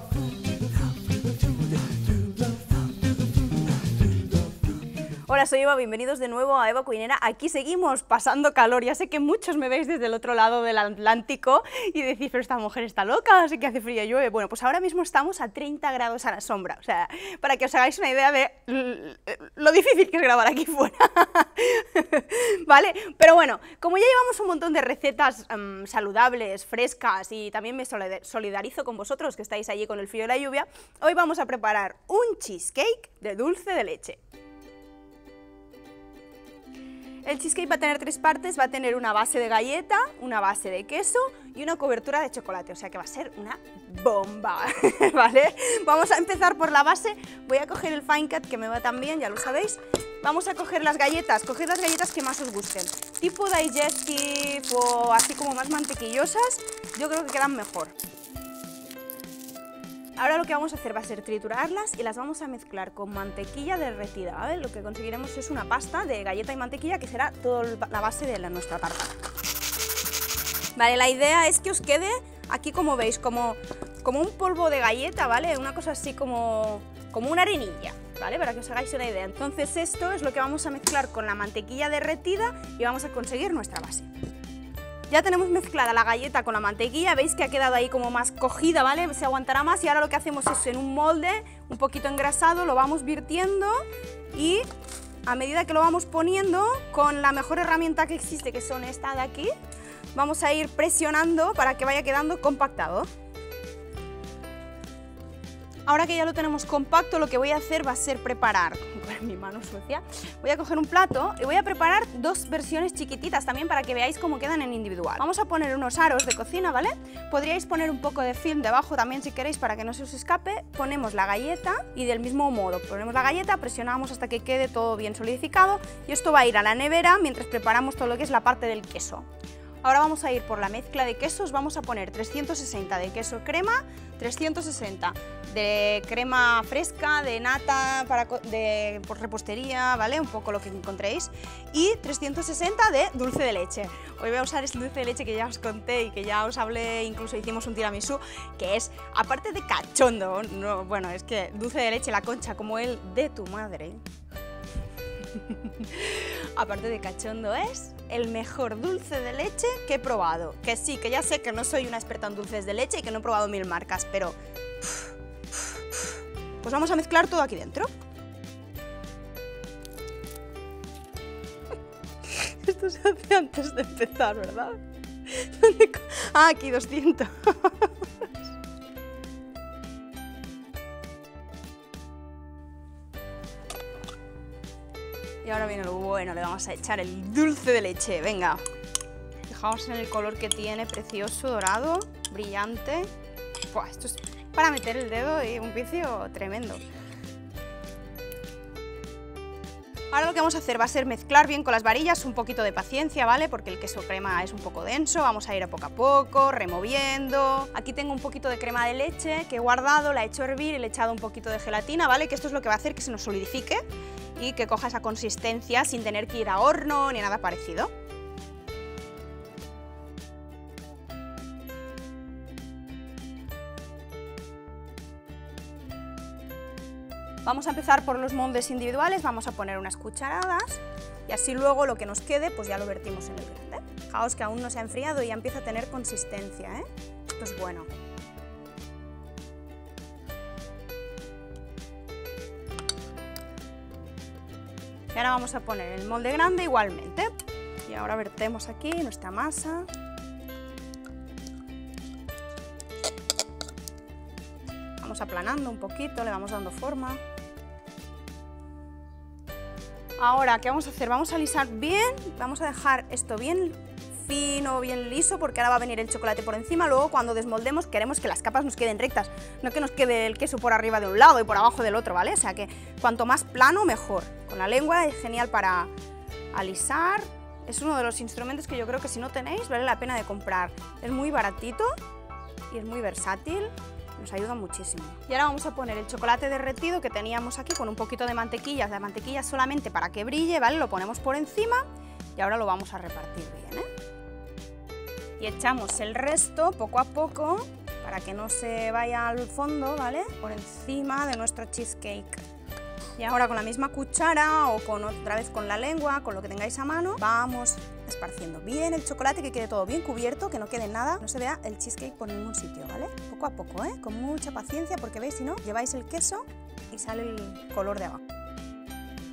food. Hola, soy Eva, bienvenidos de nuevo a Eva Cuinera. Aquí seguimos pasando calor, ya sé que muchos me veis desde el otro lado del Atlántico y decís, pero esta mujer está loca, sé que hace frío y llueve. Bueno, pues ahora mismo estamos a 30 grados a la sombra, o sea, para que os hagáis una idea de lo difícil que es grabar aquí fuera. ¿Vale? Pero bueno, como ya llevamos un montón de recetas um, saludables, frescas y también me solidarizo con vosotros que estáis allí con el frío y la lluvia, hoy vamos a preparar un cheesecake de dulce de leche. El cheesecake va a tener tres partes, va a tener una base de galleta, una base de queso y una cobertura de chocolate, o sea que va a ser una bomba, ¿vale? Vamos a empezar por la base, voy a coger el fine cut que me va tan bien, ya lo sabéis. Vamos a coger las galletas, coged las galletas que más os gusten, tipo o así como más mantequillosas, yo creo que quedan mejor. Ahora lo que vamos a hacer va a ser triturarlas y las vamos a mezclar con mantequilla derretida, ¿vale? Lo que conseguiremos es una pasta de galleta y mantequilla que será toda la base de nuestra tarta. Vale, la idea es que os quede aquí como veis, como, como un polvo de galleta, ¿vale? Una cosa así como, como una arenilla, ¿vale? Para que os hagáis una idea. Entonces esto es lo que vamos a mezclar con la mantequilla derretida y vamos a conseguir nuestra base. Ya tenemos mezclada la galleta con la mantequilla, veis que ha quedado ahí como más cogida, ¿vale? Se aguantará más y ahora lo que hacemos es en un molde un poquito engrasado, lo vamos virtiendo y a medida que lo vamos poniendo con la mejor herramienta que existe, que son esta de aquí, vamos a ir presionando para que vaya quedando compactado. Ahora que ya lo tenemos compacto, lo que voy a hacer va a ser preparar, mi mano sucia, voy a coger un plato y voy a preparar dos versiones chiquititas también para que veáis cómo quedan en individual. Vamos a poner unos aros de cocina, ¿vale? Podríais poner un poco de film debajo también si queréis para que no se os escape. Ponemos la galleta y del mismo modo ponemos la galleta, presionamos hasta que quede todo bien solidificado y esto va a ir a la nevera mientras preparamos todo lo que es la parte del queso. Ahora vamos a ir por la mezcla de quesos, vamos a poner 360 de queso crema, 360 de crema fresca, de nata, para, de por repostería, ¿vale? Un poco lo que encontréis. Y 360 de dulce de leche. Hoy voy a usar este dulce de leche que ya os conté y que ya os hablé, incluso hicimos un tiramisú, que es, aparte de cachondo, no, bueno, es que dulce de leche, la concha, como el de tu madre. aparte de cachondo es el mejor dulce de leche que he probado. Que sí, que ya sé que no soy una experta en dulces de leche y que no he probado mil marcas, pero... Pues vamos a mezclar todo aquí dentro. Esto se hace antes de empezar, ¿verdad? Ah, aquí 200. ahora viene lo bueno, le vamos a echar el dulce de leche, venga. Fijaos en el color que tiene, precioso, dorado, brillante. esto es para meter el dedo y un vicio tremendo. Ahora lo que vamos a hacer va a ser mezclar bien con las varillas, un poquito de paciencia, ¿vale? Porque el queso crema es un poco denso, vamos a ir a poco a poco, removiendo. Aquí tengo un poquito de crema de leche que he guardado, la he hecho hervir y le he echado un poquito de gelatina, ¿vale? Que esto es lo que va a hacer que se nos solidifique que coja esa consistencia sin tener que ir a horno ni nada parecido. Vamos a empezar por los moldes individuales, vamos a poner unas cucharadas y así luego lo que nos quede pues ya lo vertimos en el grande. Fijaos que aún no se ha enfriado y ya empieza a tener consistencia, ¿eh? esto es bueno. Y ahora vamos a poner el molde grande igualmente. Y ahora vertemos aquí nuestra masa. Vamos aplanando un poquito, le vamos dando forma. Ahora, ¿qué vamos a hacer? Vamos a alisar bien, vamos a dejar esto bien fino, bien liso, porque ahora va a venir el chocolate por encima. Luego, cuando desmoldemos, queremos que las capas nos queden rectas, no que nos quede el queso por arriba de un lado y por abajo del otro, ¿vale? O sea que cuanto más plano, mejor. Con la lengua es genial para alisar. Es uno de los instrumentos que yo creo que si no tenéis, vale la pena de comprar. Es muy baratito y es muy versátil nos ayuda muchísimo. Y ahora vamos a poner el chocolate derretido que teníamos aquí con un poquito de mantequilla, de mantequilla solamente para que brille, ¿vale? Lo ponemos por encima y ahora lo vamos a repartir bien, ¿eh? y echamos el resto poco a poco para que no se vaya al fondo, ¿vale? Por encima de nuestro cheesecake. Y ahora con la misma cuchara o con otra vez con la lengua, con lo que tengáis a mano, vamos esparciendo bien el chocolate, que quede todo bien cubierto, que no quede nada, no se vea el cheesecake por ningún sitio, ¿vale? Poco a poco, ¿eh? Con mucha paciencia, porque veis, si no, lleváis el queso y sale el color de abajo.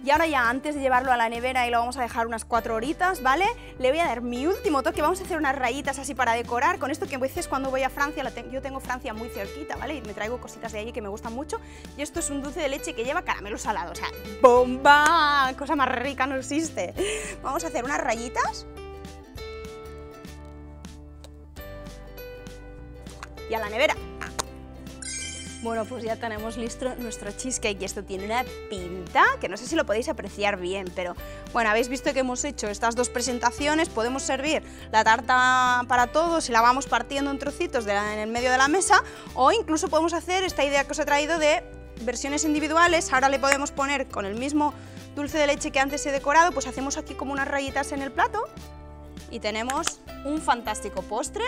Y ahora ya, antes de llevarlo a la nevera y lo vamos a dejar unas 4 horitas, ¿vale? Le voy a dar mi último toque, vamos a hacer unas rayitas así para decorar, con esto que a veces cuando voy a Francia, yo tengo Francia muy cerquita, ¿vale? Y me traigo cositas de allí que me gustan mucho, y esto es un dulce de leche que lleva caramelo salado, o sea, ¡bomba! Cosa más rica no existe. Vamos a hacer unas rayitas. Y a la nevera. Bueno, pues ya tenemos listo nuestro cheesecake y esto tiene una pinta que no sé si lo podéis apreciar bien, pero bueno, habéis visto que hemos hecho estas dos presentaciones, podemos servir la tarta para todos y la vamos partiendo en trocitos en el medio de la mesa. O incluso podemos hacer esta idea que os he traído de versiones individuales, ahora le podemos poner con el mismo dulce de leche que antes he decorado, pues hacemos aquí como unas rayitas en el plato. Y tenemos un fantástico postre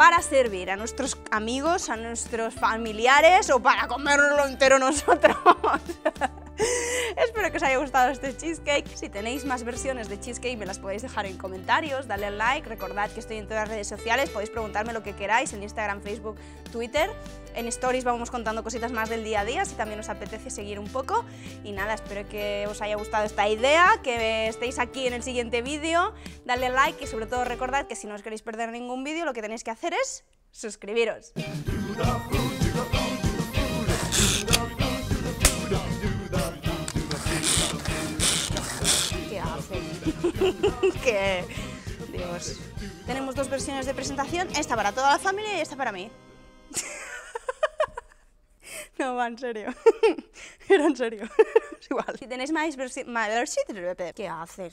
para servir a nuestros amigos, a nuestros familiares o para comerlo entero nosotros. Espero que os haya gustado este cheesecake. Si tenéis más versiones de cheesecake me las podéis dejar en comentarios, dale al like, recordad que estoy en todas las redes sociales, podéis preguntarme lo que queráis en Instagram, Facebook, Twitter. En Stories vamos contando cositas más del día a día, si también os apetece seguir un poco. Y nada, espero que os haya gustado esta idea, que estéis aquí en el siguiente vídeo, dale al like y sobre todo recordad que si no os queréis perder ningún vídeo, lo que tenéis que hacer es suscribiros. que... Dios. Tenemos dos versiones de presentación, esta para toda la familia y esta para mí. no, va, en serio. Era en serio. igual. Si tenéis más versiones... ¿Qué haces?